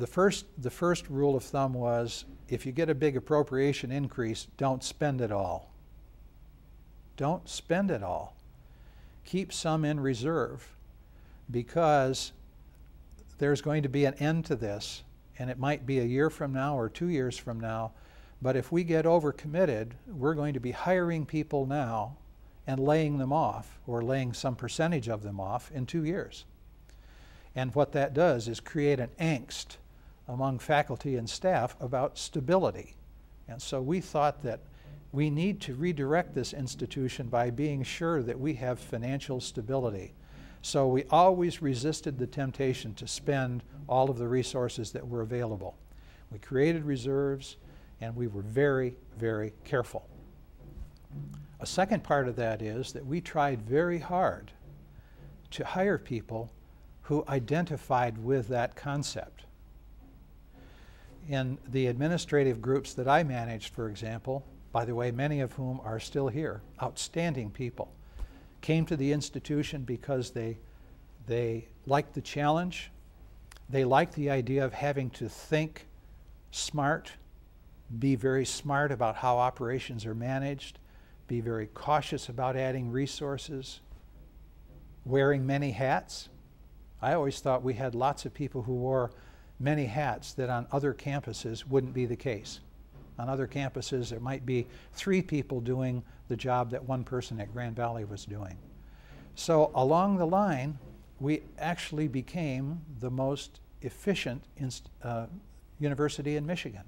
the first, the first rule of thumb was if you get a big appropriation increase, don't spend it all. Don't spend it all. Keep some in reserve because there's going to be an end to this, and it might be a year from now or two years from now. But if we get overcommitted, we're going to be hiring people now and laying them off, or laying some percentage of them off in two years. And what that does is create an angst among faculty and staff about stability. And so we thought that we need to redirect this institution by being sure that we have financial stability. So we always resisted the temptation to spend all of the resources that were available. We created reserves and we were very, very careful. A second part of that is that we tried very hard to hire people who identified with that concept. In the administrative groups that I managed, for example, by the way, many of whom are still here, outstanding people, came to the institution because they, they liked the challenge, they liked the idea of having to think smart, be very smart about how operations are managed, be very cautious about adding resources, wearing many hats. I always thought we had lots of people who wore many hats that on other campuses wouldn't be the case. On other campuses, there might be three people doing the job that one person at Grand Valley was doing. So along the line, we actually became the most efficient uh, university in Michigan.